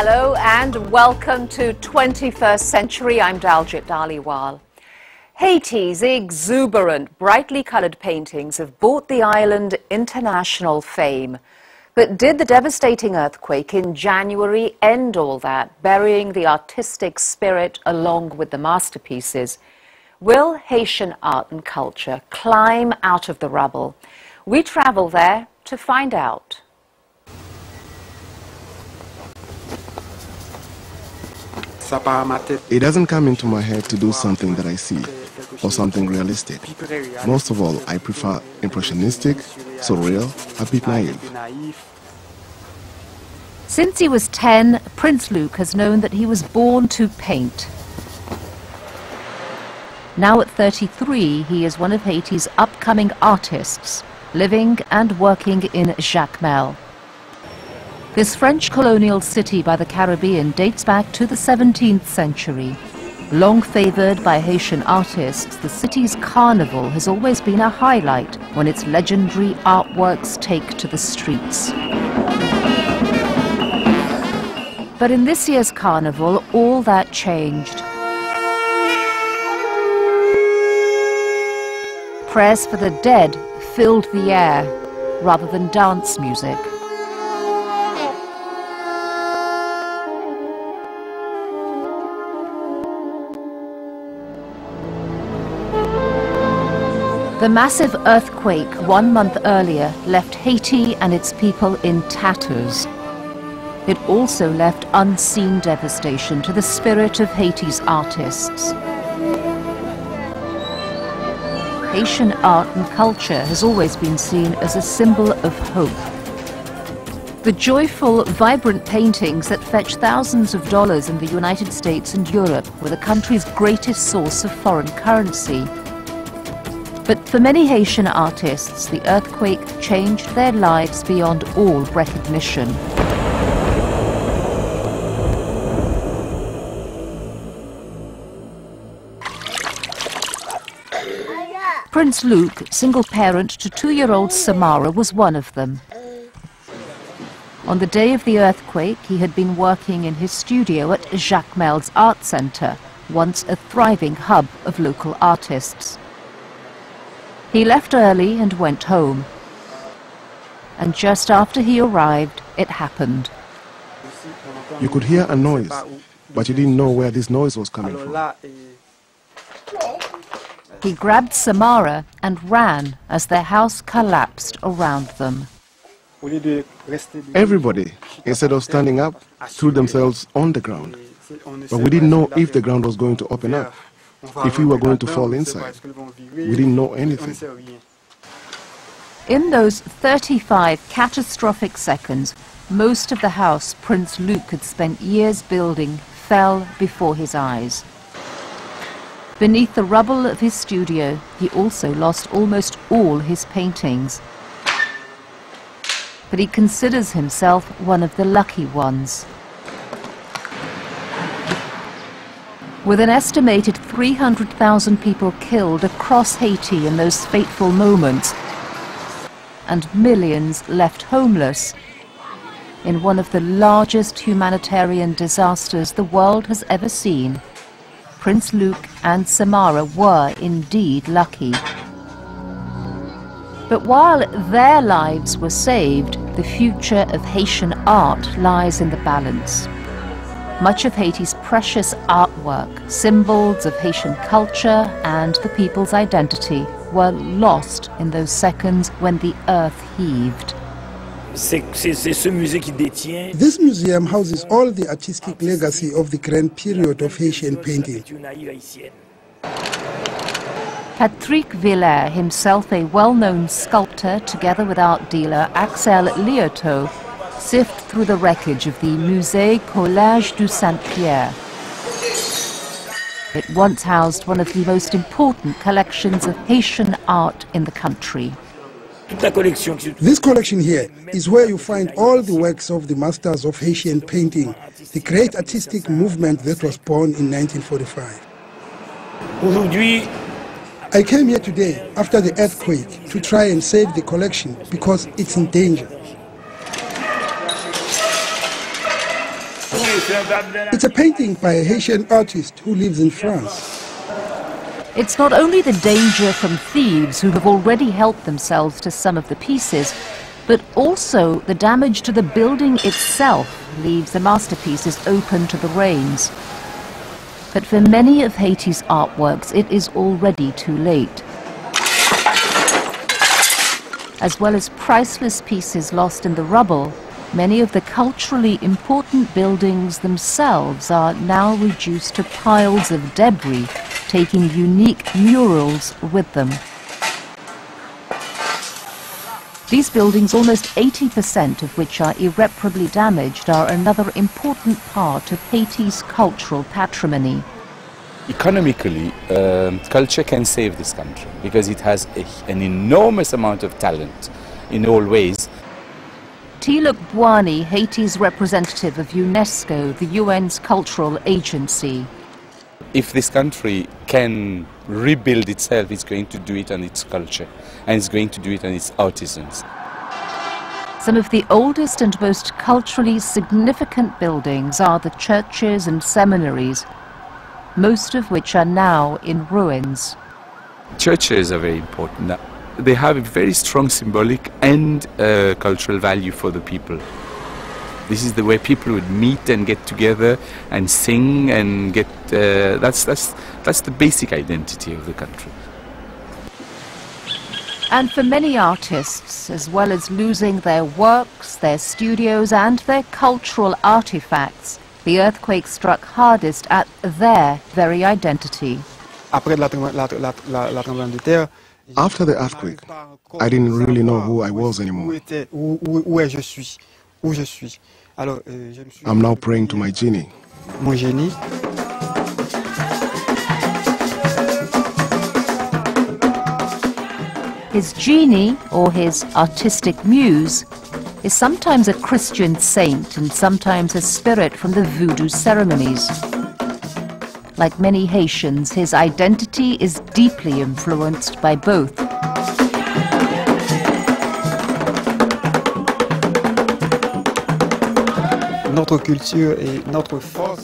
Hello and welcome to 21st Century. I'm Daljit Dhaliwal. Haiti's exuberant, brightly colored paintings have brought the island international fame. But did the devastating earthquake in January end all that, burying the artistic spirit along with the masterpieces? Will Haitian art and culture climb out of the rubble? We travel there to find out. It doesn't come into my head to do something that I see or something realistic. Most of all, I prefer impressionistic, surreal, a bit naive. Since he was 10, Prince Luc has known that he was born to paint. Now at 33, he is one of Haiti's upcoming artists, living and working in Jacmel. This French colonial city by the Caribbean dates back to the 17th century. Long favored by Haitian artists, the city's carnival has always been a highlight when its legendary artworks take to the streets. But in this year's carnival, all that changed. Prayers for the dead filled the air rather than dance music. The massive earthquake one month earlier left Haiti and its people in tatters. It also left unseen devastation to the spirit of Haiti's artists. Haitian art and culture has always been seen as a symbol of hope. The joyful, vibrant paintings that fetch thousands of dollars in the United States and Europe were the country's greatest source of foreign currency. But for many Haitian artists, the earthquake changed their lives beyond all recognition. Prince Luc, single parent to two-year-old Samara, was one of them. On the day of the earthquake, he had been working in his studio at Jacmel's Art Centre, once a thriving hub of local artists. He left early and went home. And just after he arrived, it happened. You could hear a noise, but you didn't know where this noise was coming from. He grabbed Samara and ran as their house collapsed around them. Everybody, instead of standing up, threw themselves on the ground. But we didn't know if the ground was going to open up if we were going to fall inside. We didn't know anything. In those 35 catastrophic seconds, most of the house Prince Luc had spent years building fell before his eyes. Beneath the rubble of his studio, he also lost almost all his paintings. But he considers himself one of the lucky ones. With an estimated 300,000 people killed across Haiti in those fateful moments, and millions left homeless, in one of the largest humanitarian disasters the world has ever seen, Prince Luc and Samara were indeed lucky. But while their lives were saved, the future of Haitian art lies in the balance. Much of Haiti's precious artwork, symbols of Haitian culture and the people's identity, were lost in those seconds when the earth heaved. This museum houses all the artistic legacy of the grand period of Haitian painting. Patrick Vilaire, himself a well-known sculptor, together with art dealer Axel Liautaud, sift through the wreckage of the Musée Collège du Saint-Pierre. It once housed one of the most important collections of Haitian art in the country. This collection here is where you find all the works of the masters of Haitian painting, the great artistic movement that was born in 1945. I came here today after the earthquake to try and save the collection because it's in danger. It's a painting by a Haitian artist who lives in France. It's not only the danger from thieves who have already helped themselves to some of the pieces, but also the damage to the building itself leaves the masterpieces open to the rains. But for many of Haiti's artworks, it is already too late. As well as priceless pieces lost in the rubble, many of the culturally important buildings themselves are now reduced to piles of debris, taking unique murals with them. These buildings, almost 80% of which are irreparably damaged, are another important part of Haiti's cultural patrimony. Economically, um, culture can save this country because it has a, an enormous amount of talent in all ways. Teeluck Bhuwanee, Haiti's representative of UNESCO, the UN's cultural agency. If this country can rebuild itself, it's going to do it on its culture and it's going to do it on its artisans. Some of the oldest and most culturally significant buildings are the churches and seminaries, most of which are now in ruins. Churches are very important. They have a very strong symbolic and uh, cultural value for the people. This is the way people would meet and get together and sing and get. Uh, that's that's that's the basic identity of the country. And for many artists, as well as losing their works, their studios and their cultural artifacts, the earthquake struck hardest at their very identity. After the earthquake, I didn't really know who I was anymore. I'm now praying to my genie. His genie, or his artistic muse, is sometimes a Christian saint and sometimes a spirit from the voodoo ceremonies. Like many Haitians, his identity is deeply influenced by both.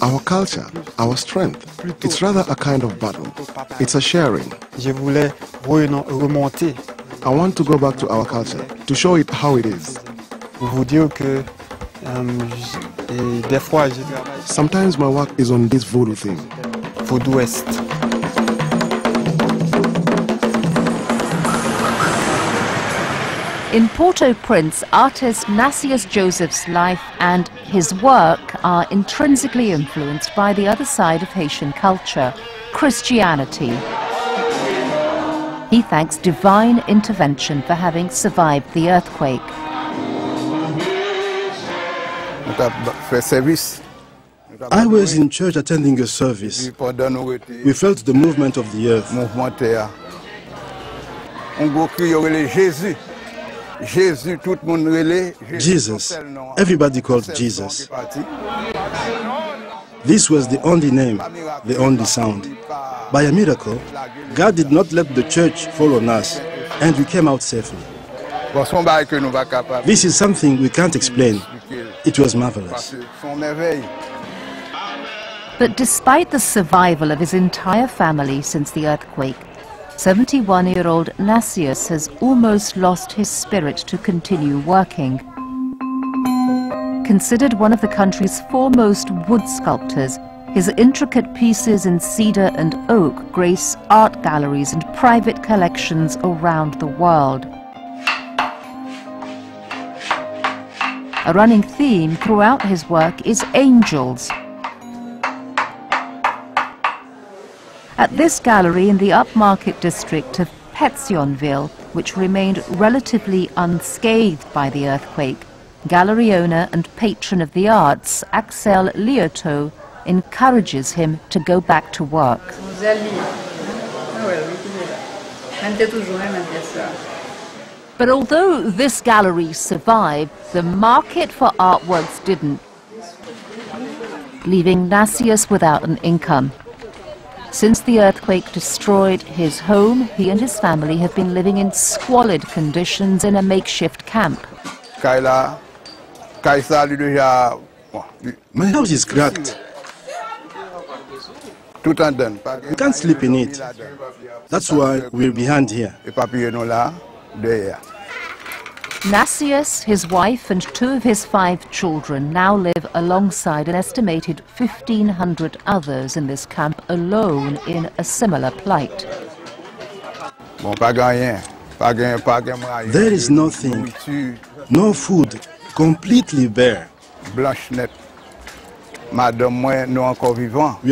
Our culture, our strength, it's rather a kind of battle. It's a sharing. I want to go back to our culture, to show it how it is. Sometimes my work is on this voodoo thing. Voodoo Est. In Port-au-Prince, artist Nacius Joseph's life and his work are intrinsically influenced by the other side of Haitian culture, Christianity. He thanks divine intervention for having survived the earthquake. I was in church attending a service. We felt the movement of the earth. Jesus. Everybody called Jesus. This was the only name, the only sound. By a miracle, God did not let the church fall on us, and we came out safely. This is something we can't explain. It was marvelous. But despite the survival of his entire family since the earthquake, 71-year-old Nacius has almost lost his spirit to continue working. Considered one of the country's foremost wood sculptors, his intricate pieces in cedar and oak grace art galleries and private collections around the world. A running theme throughout his work is angels. At this gallery in the upmarket district of Pétionville, which remained relatively unscathed by the earthquake, gallery owner and patron of the arts, Axel Liautaud, encourages him to go back to work. But although this gallery survived, the market for artworks didn't, leaving Nacius without an income. Since the earthquake destroyed his home, he and his family have been living in squalid conditions in a makeshift camp. My house is cracked. We can't sleep in it. That's why we're behind here. Nacius, his wife and two of his five children now live alongside an estimated 1,500 others in this camp alone in a similar plight. There is nothing, no food, completely bare. We are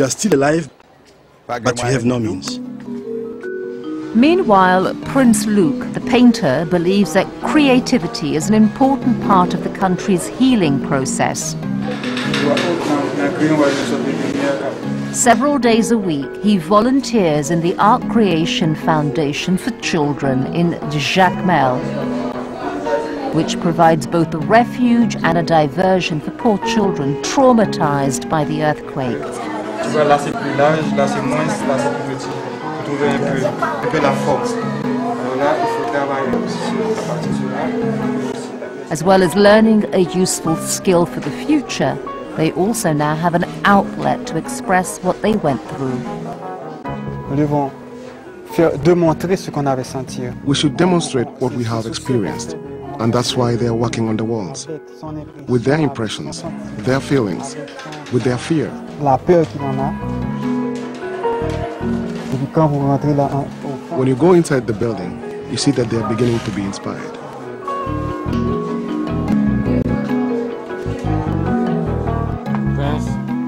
still alive, but we have no means. Meanwhile, Prince Luc, the painter, believes that creativity is an important part of the country's healing process. Several days a week, he volunteers in the Art Creation Foundation for Children in Jacmel, which provides both a refuge and a diversion for poor children traumatized by the earthquake. As well as learning a useful skill for the future, they also now have an outlet to express what they went through. We should demonstrate what we have experienced, and that's why they are working on the walls. With their impressions, their feelings, with their fear. When you go inside the building, you see that they are beginning to be inspired.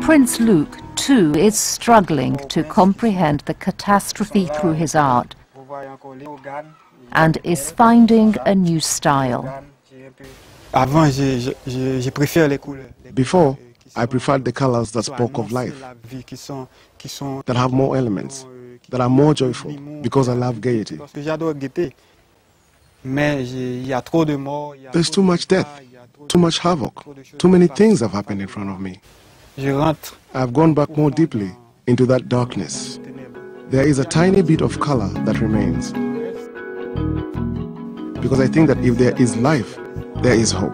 Prince Luc, too, is struggling to comprehend the catastrophe through his art and is finding a new style. Before, I preferred the colors that spoke of life, that have more elements, that are more joyful, because I love gaiety. There's too much death, too much havoc, too many things have happened in front of me. I've gone back more deeply into that darkness. There is a tiny bit of color that remains. Because I think that if there is life, there is hope.